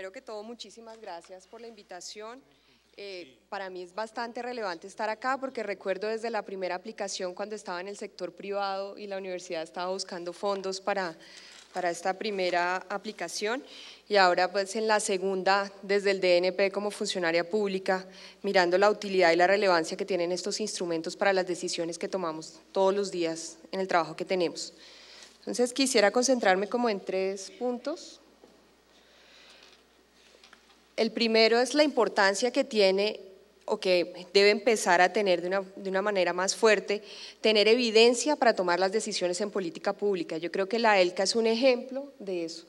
primero que todo, muchísimas gracias por la invitación. Eh, para mí es bastante relevante estar acá porque recuerdo desde la primera aplicación cuando estaba en el sector privado y la universidad estaba buscando fondos para, para esta primera aplicación y ahora pues en la segunda desde el DNP como funcionaria pública mirando la utilidad y la relevancia que tienen estos instrumentos para las decisiones que tomamos todos los días en el trabajo que tenemos. Entonces quisiera concentrarme como en tres puntos. El primero es la importancia que tiene o que debe empezar a tener de una, de una, manera más fuerte, tener evidencia para tomar las decisiones en política pública. Yo creo que la ELCA es un ejemplo de eso.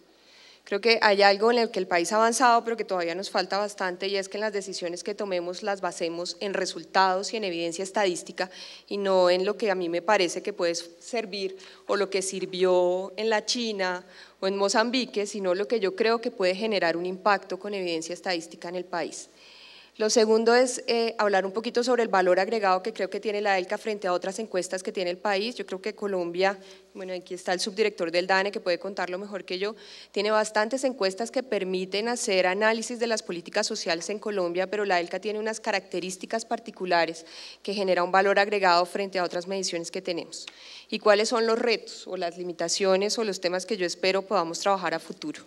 Creo que hay algo en el que el país ha avanzado, pero que todavía nos falta bastante, y es que en las decisiones que tomemos las basemos en resultados y en evidencia estadística y no en lo que a mí me parece que puede servir o lo que sirvió en la China o en Mozambique, sino lo que yo creo que puede generar un impacto con evidencia estadística en el país. Lo segundo es eh, hablar un poquito sobre el valor agregado que creo que tiene la ELCA frente a otras encuestas que tiene el país. Yo creo que Colombia, bueno, aquí está el subdirector del DANE que puede contarlo mejor que yo, tiene bastantes encuestas que permiten hacer análisis de las políticas sociales en Colombia, pero la ELCA tiene unas características particulares que genera un valor agregado frente a otras mediciones que tenemos. ¿Y cuáles son los retos o las limitaciones o los temas que yo espero podamos trabajar a futuro?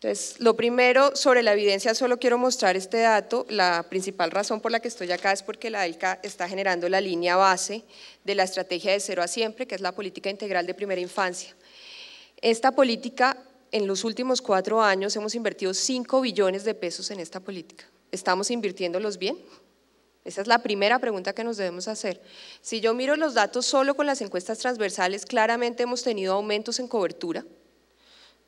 Entonces, lo primero sobre la evidencia, solo quiero mostrar este dato. La principal razón por la que estoy acá es porque la ELCA está generando la línea base de la estrategia de cero a siempre, que es la política integral de primera infancia. Esta política, en los últimos cuatro años, hemos invertido 5 billones de pesos en esta política. ¿Estamos invirtiéndolos bien? Esa es la primera pregunta que nos debemos hacer. Si yo miro los datos solo con las encuestas transversales, claramente hemos tenido aumentos en cobertura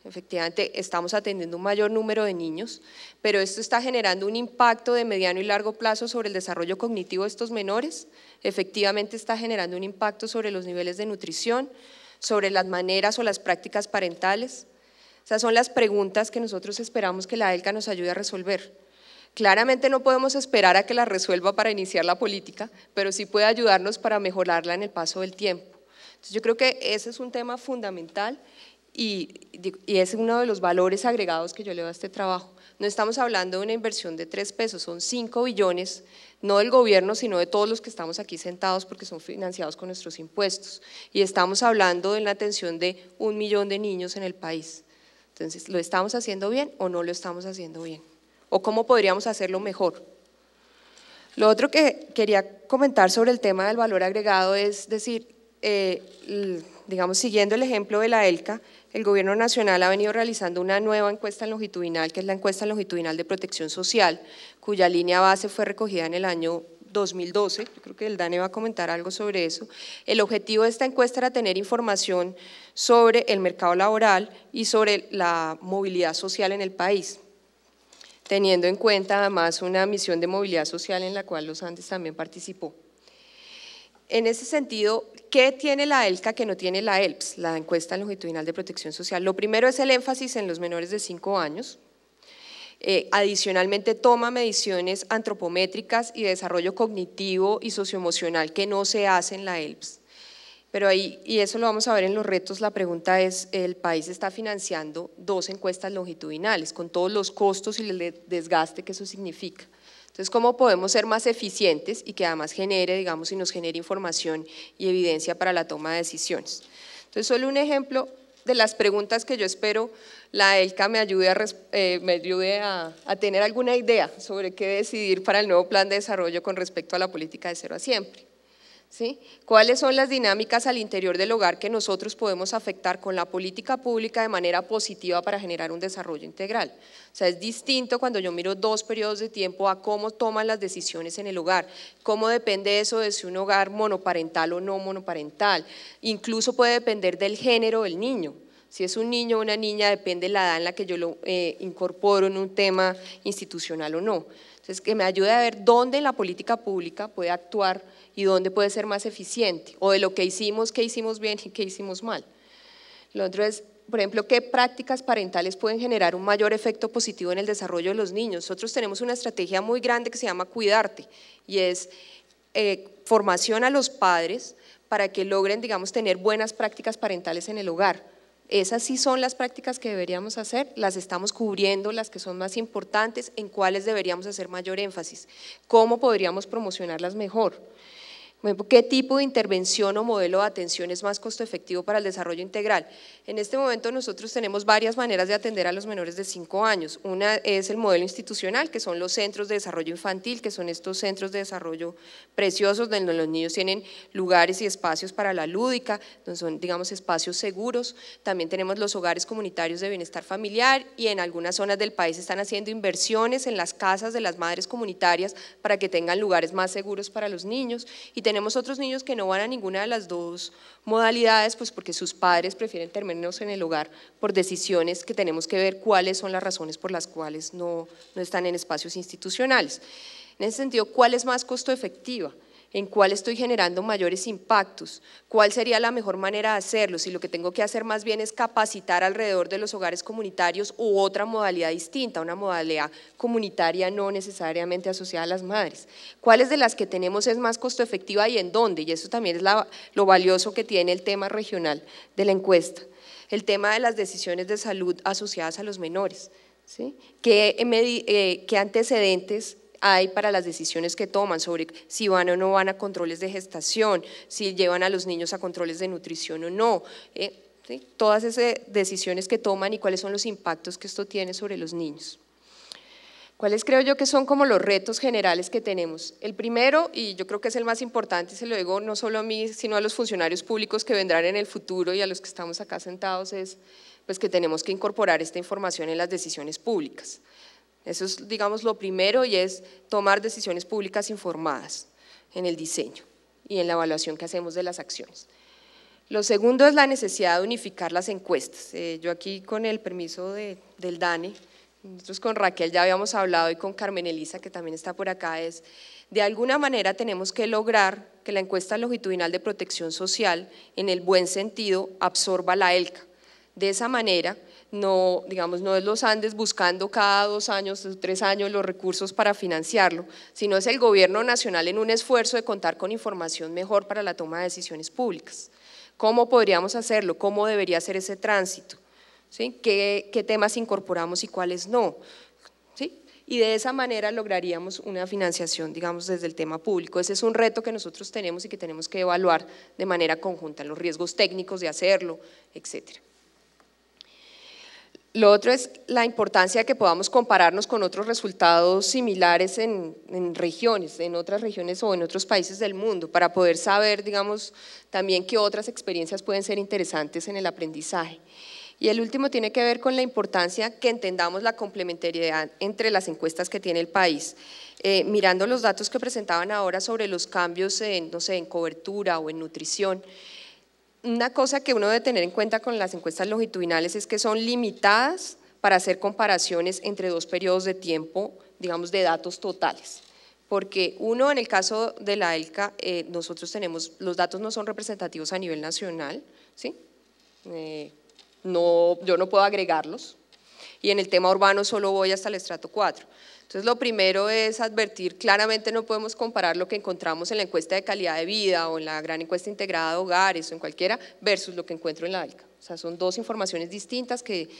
Efectivamente, estamos atendiendo un mayor número de niños, pero esto está generando un impacto de mediano y largo plazo sobre el desarrollo cognitivo de estos menores. Efectivamente, está generando un impacto sobre los niveles de nutrición, sobre las maneras o las prácticas parentales. Esas son las preguntas que nosotros esperamos que la ELCA nos ayude a resolver. Claramente no podemos esperar a que la resuelva para iniciar la política, pero sí puede ayudarnos para mejorarla en el paso del tiempo. Entonces, yo creo que ese es un tema fundamental y, es uno de los valores agregados que yo le doy a este trabajo. No estamos hablando de una inversión de tres pesos, son cinco billones, no del gobierno, sino de todos los que estamos aquí sentados porque son financiados con nuestros impuestos. Y estamos hablando de la atención de un millón de niños en el país. Entonces, ¿lo estamos haciendo bien o no lo estamos haciendo bien? ¿O cómo podríamos hacerlo mejor? Lo otro que quería comentar sobre el tema del valor agregado es decir, eh, digamos, siguiendo el ejemplo de la ELCA, el Gobierno Nacional ha venido realizando una nueva encuesta longitudinal, que es la encuesta longitudinal de protección social, cuya línea base fue recogida en el año 2012, yo creo que el DANE va a comentar algo sobre eso. El objetivo de esta encuesta era tener información sobre el mercado laboral y sobre la movilidad social en el país, teniendo en cuenta además una misión de movilidad social en la cual los Andes también participó. En ese sentido, ¿qué tiene la ELCA que no tiene la ELPS, la encuesta longitudinal de protección social? Lo primero es el énfasis en los menores de 5 años. Eh, adicionalmente toma mediciones antropométricas y de desarrollo cognitivo y socioemocional que no se hace en la ELPS. Pero ahí, y eso lo vamos a ver en los retos, la pregunta es, el país está financiando dos encuestas longitudinales con todos los costos y el desgaste que eso significa. Entonces, ¿cómo podemos ser más eficientes y que además genere, digamos, y nos genere información y evidencia para la toma de decisiones? Entonces, solo un ejemplo de las preguntas que yo espero la ELCA me ayude, a, eh, me ayude a, a, tener alguna idea sobre qué decidir para el nuevo plan de desarrollo con respecto a la política de cero a siempre. ¿Sí? ¿Cuáles son las dinámicas al interior del hogar que nosotros podemos afectar con la política pública de manera positiva para generar un desarrollo integral? O sea, es distinto cuando yo miro dos periodos de tiempo a cómo toman las decisiones en el hogar, cómo depende eso de si un hogar monoparental o no monoparental, incluso puede depender del género del niño. Si es un niño o una niña, depende de la edad en la que yo lo eh, incorporo en un tema institucional o no. Entonces, que me ayude a ver dónde la política pública puede actuar y dónde puede ser más eficiente, o de lo que hicimos, qué hicimos bien y qué hicimos mal. Lo otro es, por ejemplo, qué prácticas parentales pueden generar un mayor efecto positivo en el desarrollo de los niños. Nosotros tenemos una estrategia muy grande que se llama Cuidarte y es eh, formación a los padres para que logren, digamos, tener buenas prácticas parentales en el hogar Esas sí son las prácticas que deberíamos hacer, las estamos cubriendo, las que son más importantes, en cuáles deberíamos hacer mayor énfasis, cómo podríamos promocionarlas mejor. ¿Qué tipo de intervención o modelo de atención es más costo efectivo para el desarrollo integral? En este momento nosotros tenemos varias maneras de atender a los menores de 5 años. Una es el modelo institucional, que son los centros de desarrollo infantil, que son estos centros de desarrollo preciosos donde los niños tienen lugares y espacios para la lúdica, donde son, digamos, espacios seguros. También tenemos los hogares comunitarios de bienestar familiar y en algunas zonas del país están haciendo inversiones en las casas de las madres comunitarias para que tengan lugares más seguros para los niños. Y tenemos otros niños que no van a ninguna de las dos modalidades, pues porque sus padres prefieren terminarnos en el hogar por decisiones que tenemos que ver cuáles son las razones por las cuales no, no están en espacios institucionales. En ese sentido, ¿cuál es más costo efectiva? En cuál estoy generando mayores impactos, cuál sería la mejor manera de hacerlo, si lo que tengo que hacer más bien es capacitar alrededor de los hogares comunitarios u otra modalidad distinta, una modalidad comunitaria no necesariamente asociada a las madres. ¿Cuáles de las que tenemos es más costo efectiva y en dónde? Y eso también es lo valioso que tiene el tema regional de la encuesta. El tema de las decisiones de salud asociadas a los menores. ¿sí? ¿Qué, eh, ¿Qué antecedentes hay para las decisiones que toman sobre si van o no van a controles de gestación, si llevan a los niños a controles de nutrición o no. Eh, Todas esas decisiones que toman y cuáles son los impactos que esto tiene sobre los niños. ¿Cuáles creo yo que son como los retos generales que tenemos? El primero, y yo creo que es el más importante, se lo digo no solo a mí, sino a los funcionarios públicos que vendrán en el futuro y a los que estamos acá sentados, es pues que tenemos que incorporar esta información en las decisiones públicas. Eso es, digamos, lo primero y es tomar decisiones públicas informadas en el diseño y en la evaluación que hacemos de las acciones. Lo segundo es la necesidad de unificar las encuestas. Eh, yo aquí con el permiso de, del DANE, nosotros con Raquel ya habíamos hablado y con Carmen Elisa, que también está por acá, es de alguna manera tenemos que lograr que la encuesta longitudinal de protección social, en el buen sentido, absorba la ELCA. De esa manera, no, digamos, no es los Andes buscando cada dos años, tres años los recursos para financiarlo, sino es el gobierno nacional en un esfuerzo de contar con información mejor para la toma de decisiones públicas. ¿Cómo podríamos hacerlo? ¿Cómo debería ser ese tránsito? ¿Sí? ¿Qué, ¿Qué, temas incorporamos y cuáles no? ¿Sí? Y de esa manera lograríamos una financiación, digamos, desde el tema público. Ese es un reto que nosotros tenemos y que tenemos que evaluar de manera conjunta, los riesgos técnicos de hacerlo, etcétera. Lo otro es la importancia de que podamos compararnos con otros resultados similares en, regiones, en otras regiones o en otros países del mundo, para poder saber, digamos, también qué otras experiencias pueden ser interesantes en el aprendizaje. Y el último tiene que ver con la importancia que entendamos la complementariedad entre las encuestas que tiene el país. Eh, mirando los datos que presentaban ahora sobre los cambios en, no sé, en cobertura o en nutrición, una cosa que uno debe tener en cuenta con las encuestas longitudinales es que son limitadas para hacer comparaciones entre dos periodos de tiempo, digamos, de datos totales. Porque uno, en el caso de la ELCA, eh, nosotros tenemos, los datos no son representativos a nivel nacional, ¿sí? Eh, no, yo no puedo agregarlos. Y en el tema urbano solo voy hasta el estrato 4. Entonces, lo primero es advertir, claramente no podemos comparar lo que encontramos en la encuesta de calidad de vida o en la gran encuesta integrada de hogares o en cualquiera versus lo que encuentro en la ALCA. O sea, son dos informaciones distintas que,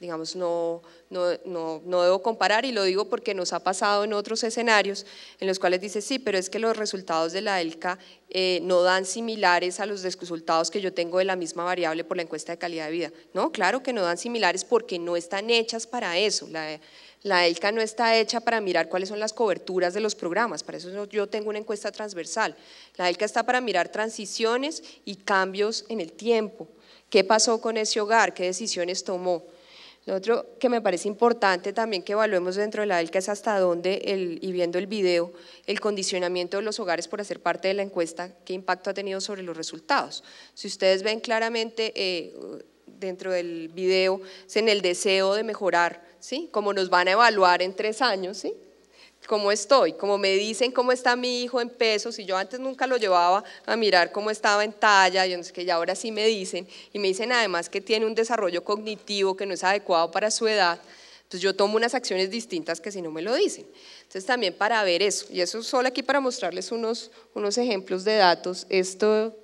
digamos, no, no, no, debo comparar y lo digo porque nos ha pasado en otros escenarios en los cuales dice, sí, pero es que los resultados de la ELCA eh, no dan similares a los resultados que yo tengo de la misma variable por la encuesta de calidad de vida. No, claro que no dan similares porque no están hechas para eso. La, la ELCA no está hecha para mirar cuáles son las coberturas de los programas, para eso yo tengo una encuesta transversal. La ELCA está para mirar transiciones y cambios en el tiempo. ¿Qué pasó con ese hogar? ¿Qué decisiones tomó? Lo otro que me parece importante también que evaluemos dentro de la ELCA es hasta dónde, y viendo el video, el condicionamiento de los hogares por hacer parte de la encuesta, qué impacto ha tenido sobre los resultados. Si ustedes ven claramente eh, dentro del video, en el deseo de mejorar ¿sí? Como nos van a evaluar en tres años, ¿sí? ¿Cómo estoy? Como me dicen cómo está mi hijo en pesos, y yo antes nunca lo llevaba a mirar cómo estaba en talla, y que ya ahora sí me dicen, y me dicen además que tiene un desarrollo cognitivo que no es adecuado para su edad, entonces yo tomo unas acciones distintas que si no me lo dicen. Entonces también para ver eso, y eso solo aquí para mostrarles unos, unos ejemplos de datos, esto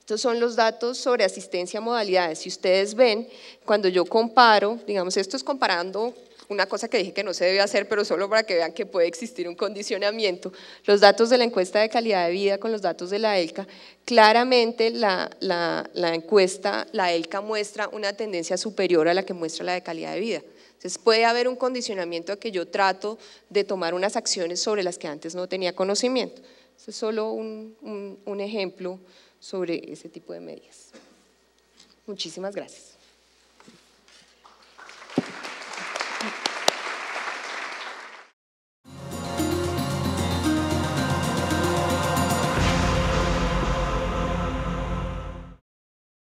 Estos son los datos sobre asistencia a modalidades. Si ustedes ven, cuando yo comparo, digamos, esto es comparando una cosa que dije que no se debe hacer, pero solo para que vean que puede existir un condicionamiento, los datos de la encuesta de calidad de vida con los datos de la ELCA, claramente la, la encuesta, la ELCA muestra una tendencia superior a la que muestra la de calidad de vida. Entonces puede haber un condicionamiento a que yo trato de tomar unas acciones sobre las que antes no tenía conocimiento. Este es solo un, un ejemplo sobre ese tipo de medidas. Muchísimas gracias.